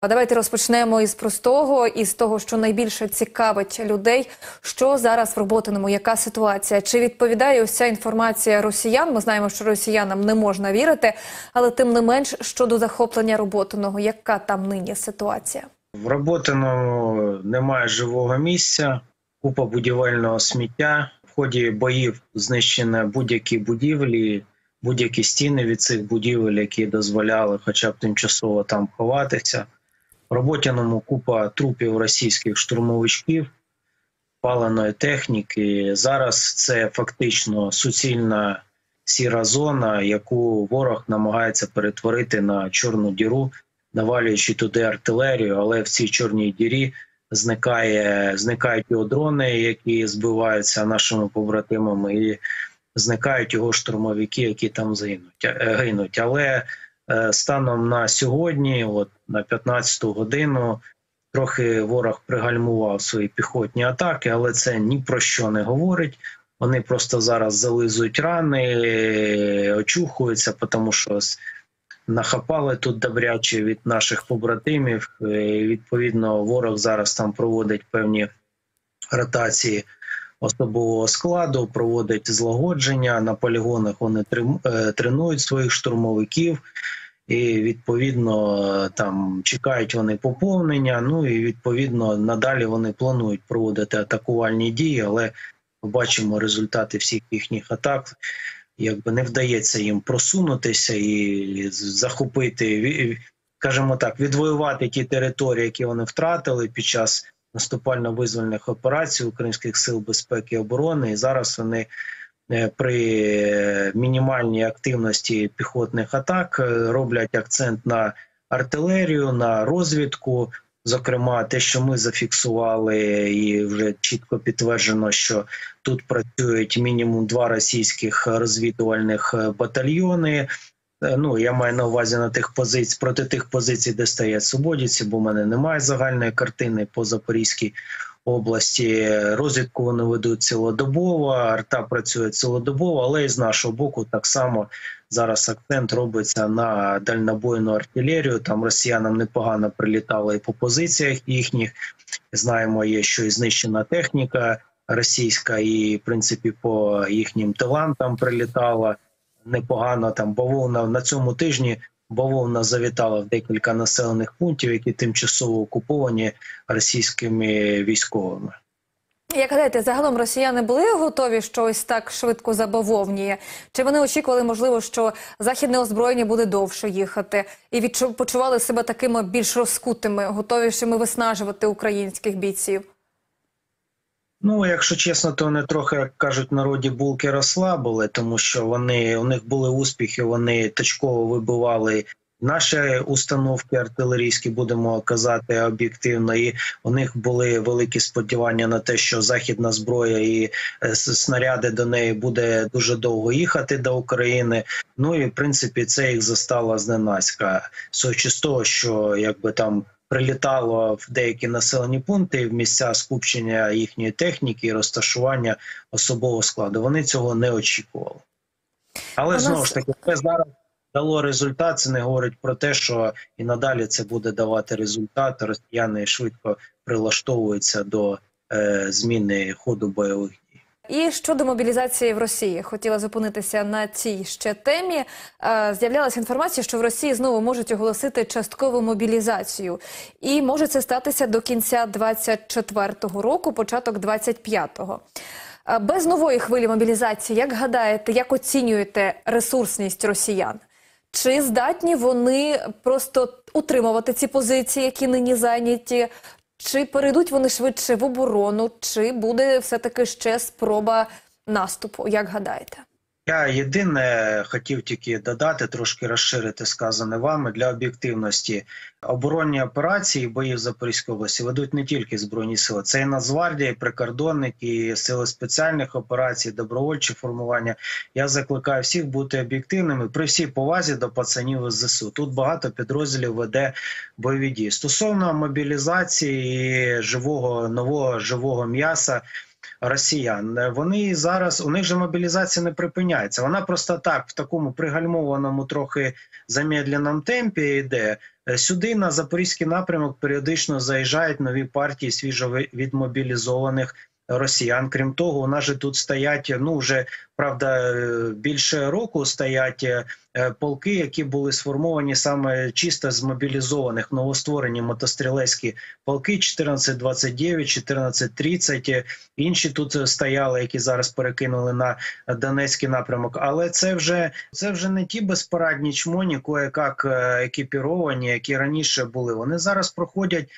А давайте розпочнемо із простого, із того, що найбільше цікавить людей. Що зараз в роботиному? Яка ситуація? Чи відповідає ця інформація росіян? Ми знаємо, що росіянам не можна вірити, але тим не менш щодо захоплення роботиного, яка там нині ситуація? В Роботино немає живого місця, купа будівельного сміття. В ході боїв знищено будь-які будівлі, будь-які стіни від цих будівель, які дозволяли хоча б тимчасово там ховатися. Роботяному купа трупів російських штурмовичків, паленої техніки. Зараз це фактично суцільна сіра зона, яку ворог намагається перетворити на чорну діру, навалюючи туди артилерію, але в цій чорній дірі зникає, зникають його дрони, які збиваються нашими побратимами, і зникають його штурмовики, які там згинуть. е, гинуть. Але станом на сьогодні, от на 15-ту годину, трохи ворог пригальмував свої піхотні атаки, але це ні про що не говорить. Вони просто зараз зализують рани, е, очухуються, тому що нахапали тут добряче від наших побратимів. Е, і, Відповідно, ворог зараз там проводить певні ротації особового складу, проводить злагодження на полігонах. Вони е, тренують своїх штурмовиків. І відповідно там чекають вони поповнення. Ну і відповідно надалі вони планують проводити атакувальні дії, але бачимо результати всіх їхніх атак. Якби не вдається їм просунутися і захопити, скажімо так, відвоювати ті території, які вони втратили під час наступально-визвольних операцій українських сил безпеки і оборони. І зараз вони е, при е, мінімальній активності піхотних атак е, роблять акцент на артилерію, на розвідку. Зокрема, те, що ми зафіксували, і вже чітко підтверджено, що тут працюють мінімум два російських розвідувальних батальйони. Е, Ну я маю на увазі на тих позицій проти тих позицій, де стоять свободівці, бо в мене немає загальної картини по Запорізькій області. Розвідку вони ведуть цілодобово, арта працює цілодобово, але і з нашого боку так само зараз акцент робиться на дальнобойну артилерію. Там росіянам непогано прилітало і по позиціях їхніх. Знаємо, є що і знищена техніка російська, і в принципі по їхнім тилам там прилітала непогано. Там бавовна на цьому тижні. Бавовна завітала в декілька населених пунктів, які тимчасово окуповані російськими військовими. Як гадаєте, загалом росіяни були готові, що ось так швидко забавовніє? Чи вони очікували, можливо, що західне озброєння буде довше їхати, і відчу- почували себе такими більш розкутими, готовішими виснажувати українських бійців? Ну, якщо чесно, то вони трохи як кажуть народі булки розслабили, тому що вони у них були успіхи, вони точково вибивали наші установки артилерійські, будемо казати об'єктивно. І у них були великі сподівання на те, що західна зброя і е, снаряди до неї буде дуже довго їхати до України. Ну і в принципі це їх застало зненацька. Судячи з того, що якби там прилітало в деякі населені пункти в місця скупчення їхньої техніки і розташування особового складу. Вони цього не очікували. Але нас- знову ж таки, це зараз дало результат. Це не говорить про те, що і надалі це буде давати результат. Росіяни швидко прилаштовуються до е, зміни ходу бойових дій. І щодо мобілізації в Росії, хотіла зупинитися на цій ще темі. Е, З'являлася інформація, що в Росії знову можуть оголосити часткову мобілізацію, і може це статися до кінця 24-го року, початок 25-го. Е, Без нової хвилі мобілізації, як гадаєте, як оцінюєте ресурсність росіян? Чи здатні вони просто утримувати ці позиції, які нині зайняті? Чи перейдуть вони швидше в оборону, чи буде все-таки ще спроба наступу? Як гадаєте? Я єдине хотів тільки додати, трошки розширити сказане вами для об'єктивності. Оборонні операції бої в Запорізькій області ведуть не тільки збройні сили, це і Нацгвардія, і прикордонники, і сили спеціальних операцій, добровольчі формування. Я закликаю всіх бути об'єктивними при всій повазі до пацанів із ЗСУ. Тут багато підрозділів веде бойові дії. Стосовно мобілізації живого нового живого м'яса. Росіян. Вони зараз у них же мобілізація не припиняється. Вона просто так в такому пригальмованому, трохи замедленому темпі йде. Е, Сюди на запорізький напрямок періодично заїжджають нові партії свіжо ви- відмобілізованих росіян. Крім того, у нас же тут стоять ну вже правда більше року стоять е, е, полки, які були сформовані саме чисто з мобілізованих новостворені мотострілецькі полки 1429, 1430. е, Інші тут стояли, які зараз перекинули на Донецький напрямок. Але це вже це вже не ті безпорадні чмоні, кое-як е, екіпіровані, які раніше були. Вони зараз проходять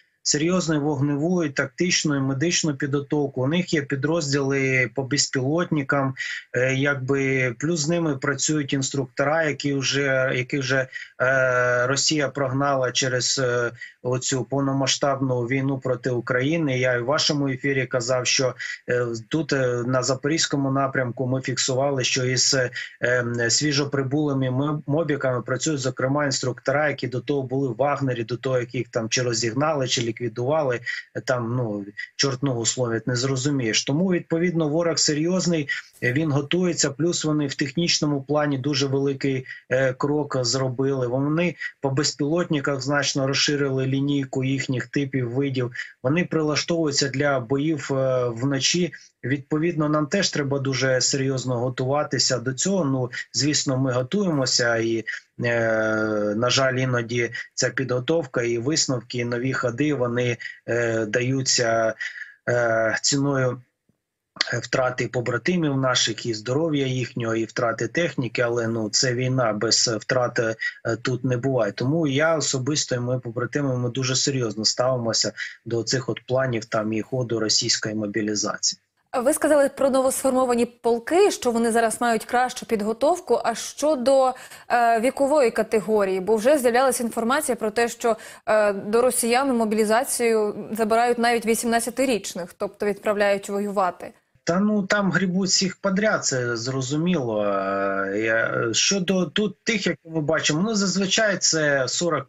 і тактичну і медичну підготовку. У них є підрозділи по безпілотникам, е, якби плюс з ними працюють інструктора, які вже які вже е, Росія прогнала через е, оцю повномасштабну війну проти України. Я в вашому ефірі казав, що тут на запорізькому напрямку ми фіксували, що із е, е, свіжоприбулими мобіками працюють зокрема інструктора, які до того були в Вагнері, до того яких там чи розігнали, чи ліквідували. Там ну чорт ногу словить, не зрозумієш. Тому відповідно ворог серйозний. Він готується. Плюс вони в технічному плані дуже великий е, крок зробили. Вони по безпілотниках значно розширили лінійку їхніх типів видів. Вони прилаштовуються для боїв е, вночі. Відповідно, нам теж треба дуже серйозно готуватися до цього. Ну звісно, ми готуємося, і е, на жаль, іноді ця підготовка і висновки, і нові ходи вони даються ціною. Е, Втрати побратимів наших і здоров'я їхнього, і втрати техніки, але ну це війна без е, втрати е, тут не буває. Тому я особисто і ми побратими ми дуже серйозно ставимося до цих от планів там і ходу російської мобілізації. Ви сказали про новосформовані полки, що вони зараз мають кращу підготовку. А щодо е, вікової категорії, бо вже з'являлася інформація про те, що е, до росіян мобілізацію забирають навіть 18-річних, тобто відправляють воювати. Та ну там грібуть всіх подряд, це зрозуміло. Е, Щодо тут тих, як ми бачимо, ну зазвичай це 40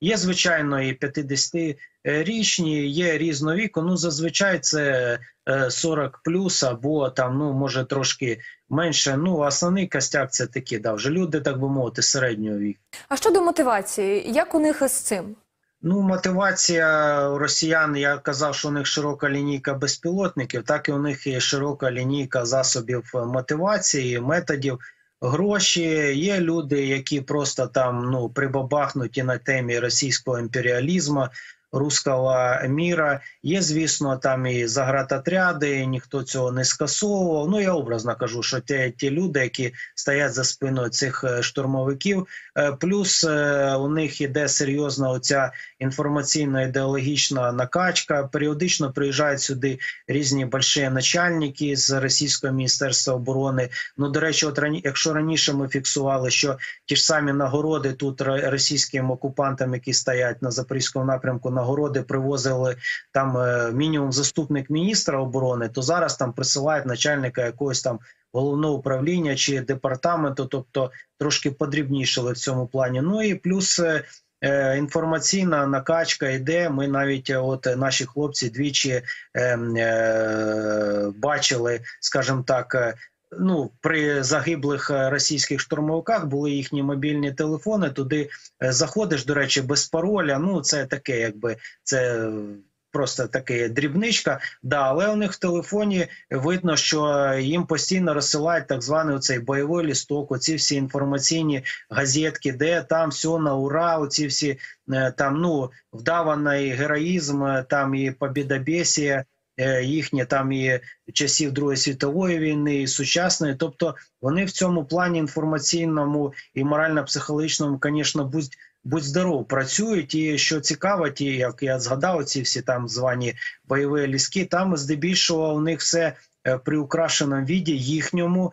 Є, звичайно, і 50-річні, є різного віку. Ну, зазвичай це е, 40 плюс, або там, ну, може, трошки менше. Ну, основний костяк це такі, да, вже люди, так би мовити, середнього віку. А щодо мотивації, як у них із цим? Ну, мотивація росіян, я казав, що у них широка лінійка безпілотників, так і у них є широка лінійка засобів мотивації, методів. Гроші є люди, які просто там ну прибабахнуті на темі російського імперіалізму, руського міра. Є, звісно, там і загратотряди, ніхто цього не скасовував. Ну я образно кажу, що ті, ті люди, які стоять за спиною цих е, штурмовиків, е, плюс е, у них іде серйозна оця інформаційно-ідеологічна накачка. Періодично приїжджають сюди різні больші начальники з російського міністерства оборони. Ну до речі, от рані, якщо раніше ми фіксували, що ті ж самі нагороди тут російським окупантам, які стоять на запорізькому напрямку, нагороди привозили там е, мінімум заступник міністра оборони, то зараз там присилають начальника якогось там головного управління чи департаменту, тобто трошки подрібнішили в цьому плані. Ну і плюс. е, е, Інформаційна накачка йде. Ми навіть от наші хлопці двічі е, е, бачили, скажімо так, ну при загиблих е, російських штурмовиках були їхні мобільні телефони. Туди е, заходиш, до речі, без пароля. Ну це таке, якби це. Просто таке дрібничка, да, але у них в телефоні видно, що їм постійно розсилають так званий цей бойовий лісток, оці всі інформаційні газетки, де там все на ура, оці всі е, там ну вдаваний героїзм, там і побідобєсія, е, їхнє там і часів Другої світової війни, і сучасної. Тобто вони в цьому плані інформаційному і морально-психологічному, звісно, будь будь здоров, працюють. І що цікаво, ті, як я згадав, ці всі там звані бойові ліски, там здебільшого у них все. Е, При украшеному віді їхньому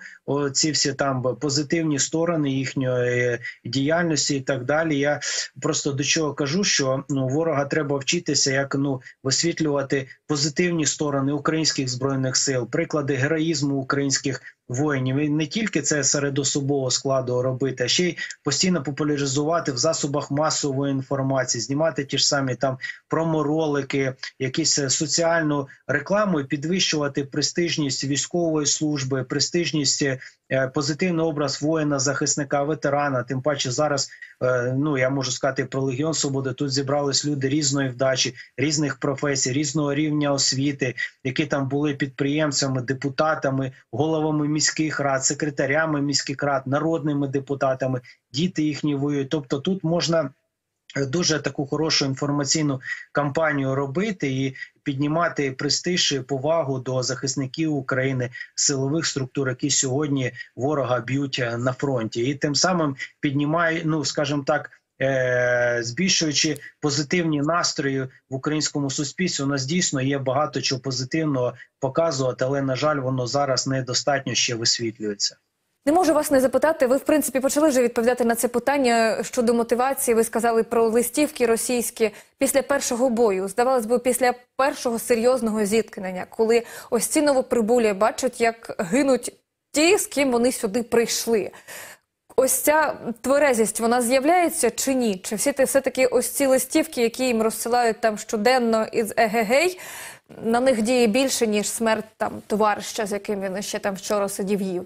ці всі там позитивні сторони їхньої е, діяльності і так далі. Я просто до чого кажу, що ну ворога треба вчитися, як ну висвітлювати позитивні сторони українських збройних сил, приклади героїзму українських воїнів. І не тільки це серед особового складу робити, а ще й постійно популяризувати в засобах масової інформації, знімати ті ж самі там проморолики, якісь е, соціальну рекламу і підвищувати престижність військової служби, престижність. е, Позитивний образ воїна, захисника, ветерана. Тим паче зараз е, ну я можу сказати про Легіон Свободи. Тут зібрались люди різної вдачі, різних професій, різного рівня освіти, які там були підприємцями, депутатами, головами міських рад, секретарями міських рад, народними депутатами, діти їхні воюють. Тобто тут можна е, дуже таку хорошу інформаційну кампанію робити і піднімати престиж і повагу до захисників України, силових структур, які сьогодні ворога б'ють е, на фронті, і тим самим піднімає, ну скажімо так. Е, Збільшуючи позитивні настрої в українському суспільстві, у нас дійсно є багато чого позитивного показувати, але на жаль, воно зараз недостатньо ще висвітлюється. Не можу вас не запитати. Ви в принципі почали вже відповідати на це питання щодо мотивації. Ви сказали про листівки російські після першого бою. Здавалось би, після першого серйозного зіткнення, коли ось ці новоприбулі бачать, як гинуть ті, з ким вони сюди прийшли. Ось ця тверезість вона з'являється чи ні? Чи всі все таки ось ці листівки, які їм розсилають там щоденно із егегей, на них діє більше ніж смерть там товариша, з яким він ще там вчора сидів їв?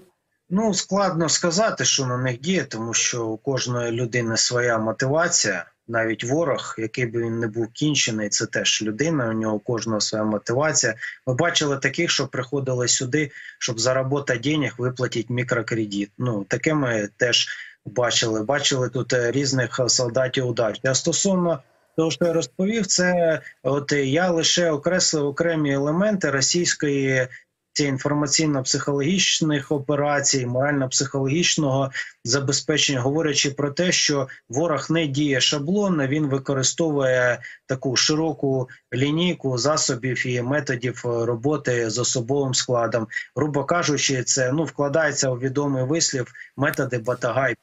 Ну, складно сказати, що на них діє, тому що у кожної людини своя мотивація. Навіть ворог, який би він не був кінчений, це теж людина. У нього кожного своя мотивація. Ми бачили таких, що приходили сюди, щоб заробити денег, виплатити мікрокредит. Ну таке ми теж бачили. Бачили тут е, різних солдатів удачі. А стосовно того, що я розповів, це от я лише окреслив окремі елементи російської інформаційно-психологічних операцій, морально-психологічного забезпечення, говорячи про те, що ворог не діє шаблонно, він використовує таку широку лінійку засобів і методів роботи з особовим складом. Грубо кажучи, це ну вкладається у відомий вислів методи батага і.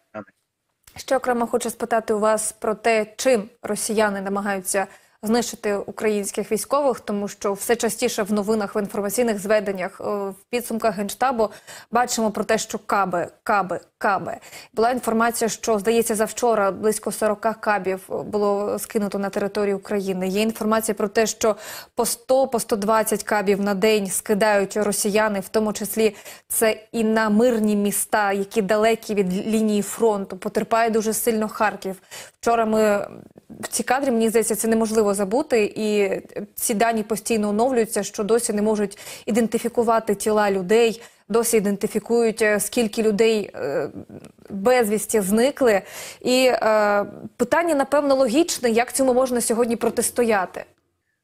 Ще окремо хочу спитати у вас про те, чим росіяни намагаються знищити українських військових, тому що все частіше в новинах, в інформаційних зведеннях, в підсумках генштабу бачимо про те, що каби, каби, каби. Була інформація, що здається, завчора близько 40 кабів було скинуто на територію України. Є інформація про те, що по 100, по 120 кабів на день скидають росіяни, в тому числі це і на мирні міста, які далекі від лінії фронту. Потерпає дуже сильно Харків. Вчора ми в ці кадрі, мені здається, це неможливо забути, і ці дані постійно оновлюються, що досі не можуть ідентифікувати тіла людей, досі ідентифікують, скільки людей е, безвісті зникли. І е, питання, напевно, логічне, як цьому можна сьогодні протистояти.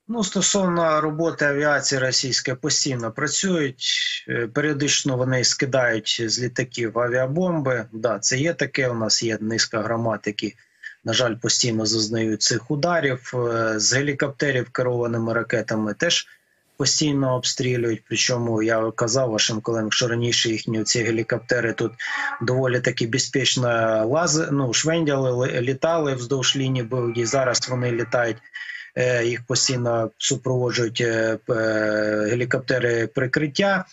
Ну, стосовно роботи авіації російської постійно працюють. Періодично вони скидають з літаків авіабомби. Да, це є таке. У нас є низка громад, які на жаль, постійно зазнають цих ударів з гелікоптерів керованими ракетами. Теж постійно обстрілюють. Причому я казав вашим колегам, що раніше їхні ці гелікоптери тут доволі таки безпечно лази, ну швендяли, літали вздовж лінії бойові. Зараз вони літають. Їх постійно супроводжують гелікоптери прикриття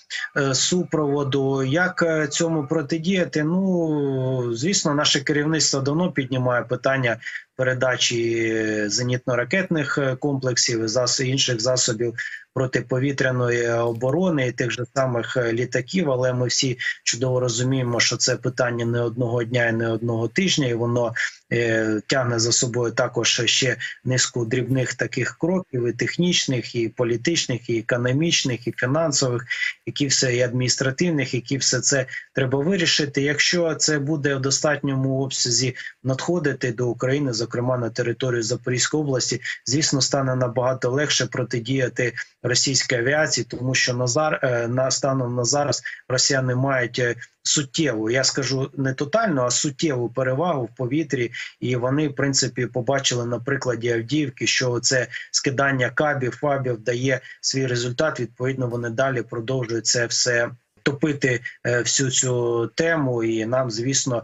супроводу. Як цьому протидіяти? Ну звісно, наше керівництво давно піднімає питання передачі зенітно-ракетних комплексів і інших засобів протиповітряної оборони тих же самих літаків. Але ми всі чудово розуміємо, що це питання не одного дня і не одного тижня, і воно е, тягне за собою також ще низку дрібних таких кроків, і технічних, і політичних, і економічних, і фінансових, які все і адміністративних, які все це треба вирішити. Якщо це буде в достатньому обсязі надходити до України, зокрема на територію Запорізької області, звісно, стане набагато легше протидіяти російській авіації, тому що на зар на станом на зараз росіяни мають суттєву, я скажу не тотальну, а суттєву перевагу в повітрі, і вони, в принципі, побачили на прикладі Авдіївки, що це скидання кабів, фабів дає свій результат. Відповідно, вони далі продовжують це все. Топити всю цю тему, і нам, звісно,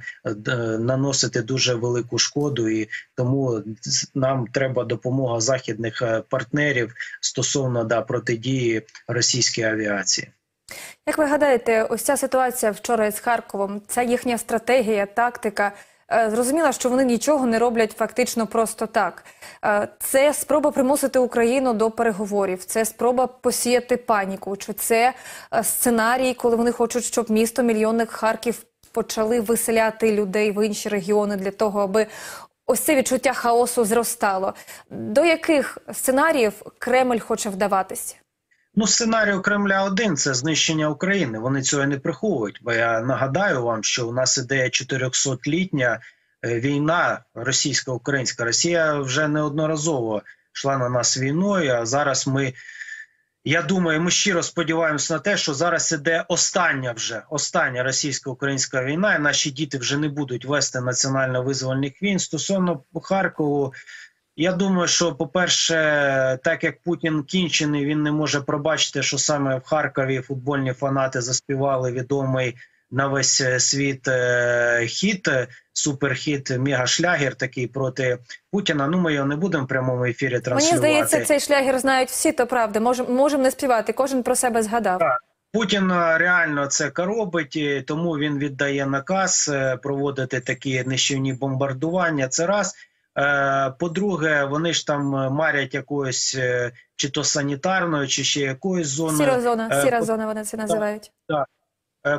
наносити дуже велику шкоду, і тому нам треба допомога західних партнерів стосовно да протидії російській авіації. Як ви гадаєте, ось ця ситуація вчора з Харковом, Це їхня стратегія, тактика. Е, Зрозуміла, що вони нічого не роблять фактично просто так. Е, Це спроба примусити Україну до переговорів, це спроба посіяти паніку. Чи це е, сценарій, коли вони хочуть, щоб місто мільйонних Харків почали виселяти людей в інші регіони для того, аби ось це відчуття хаосу зростало. До яких сценаріїв Кремль хоче вдаватись? Ну, сценарій Кремля один це знищення України. Вони цього не приховують. Бо я нагадаю вам, що у нас іде 400-літня е, війна російсько-українська. Росія вже неодноразово йшла на нас війною. А зараз ми, я думаю, ми щиро сподіваємося на те, що зараз іде остання вже остання російсько-українська війна, і наші діти вже не будуть вести національно-визвольних війн. Стосовно Харкову. Я думаю, що по-перше, так як Путін кінчений, він не може пробачити, що саме в Харкові футбольні фанати заспівали відомий на весь е, світ е, хіт, е, суперхіт, мегашлягер такий проти Путіна. Ну ми його не будемо в прямому ефірі Мені здається, цей шлягер знають всі, то правда. Можемо можем не співати, кожен про себе згадав. Так. Путін реально це коробить, тому він віддає наказ проводити такі нищівні бомбардування. Це раз. Е, По-друге, вони ж там е, марять якоюсь е, чи то санітарною, чи ще якоюсь зоною. Сіра зона, сіра зона вони це називають. Так.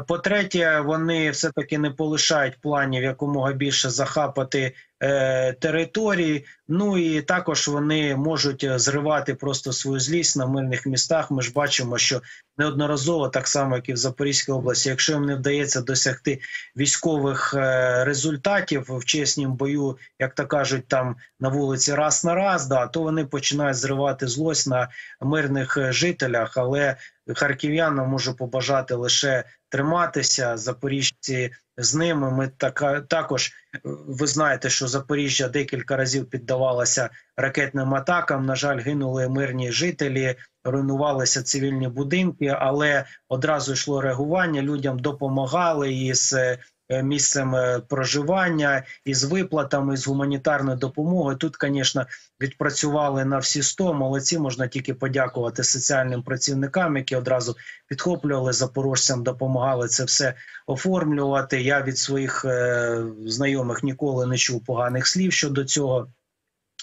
По-третє, вони все-таки не полишають планів якомога більше захапати е, території. Ну і також вони можуть е, зривати просто свою злість на мирних містах. Ми ж бачимо, що неодноразово, так само як і в Запорізькій області, якщо їм не вдається досягти військових е, результатів в чеснім бою, як то кажуть, там на вулиці раз на раз, да, то вони починають зривати злость на мирних жителях. Але харків'янам можу побажати лише триматися. Запоріжці з ними. Ми така також е, ви знаєте, що Запоріжжя декілька разів піддавалося ракетним атакам. На жаль, гинули мирні жителі, руйнувалися цивільні будинки, але одразу йшло реагування. Людям допомагали із е, місцем е, проживання, із виплатами, з гуманітарною допомогою. Тут, звісно, відпрацювали на всі 100. Молодці можна тільки подякувати соціальним працівникам, які одразу підхоплювали запорожцям, допомагали це все оформлювати. Я від своїх е, знайомих ніколи не чув поганих слів щодо цього.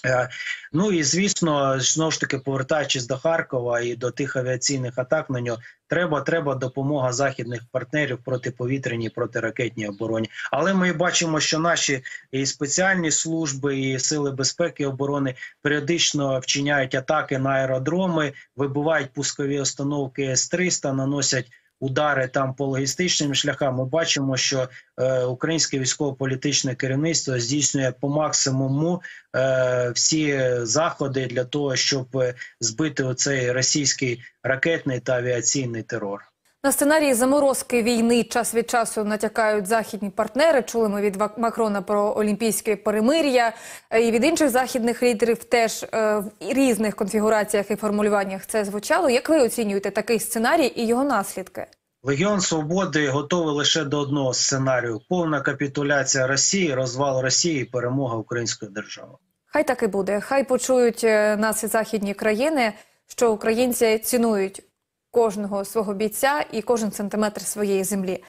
Е, Ну і звісно, знову ж таки, повертаючись до Харкова і до тих авіаційних атак на нього, треба треба допомога західних партнерів протиповітряній, протиракетній обороні. Але ми бачимо, що наші і спеціальні служби, і сили безпеки і оборони періодично вчиняють атаки на аеродроми, вибивають пускові установки С-300, наносять удари там по логістичним шляхам. Ми бачимо, що е, українське військово-політичне керівництво здійснює по максимуму е, всі заходи для того, щоб е, збити оцей російський ракетний та авіаційний терор. На сценарії заморозки війни час від часу натякають західні партнери. Чули ми від Макрона про олімпійське перемир'я е, і від інших західних лідерів теж е, в різних конфігураціях і формулюваннях це звучало. Як ви оцінюєте такий сценарій і його наслідки? Легіон Свободи готовий лише до одного сценарію: повна капітуляція Росії, розвал Росії, і перемога української держави. Хай так і буде. Хай почують е, нас і західні країни, що українці цінують кожного свого бійця і кожен сантиметр своєї землі.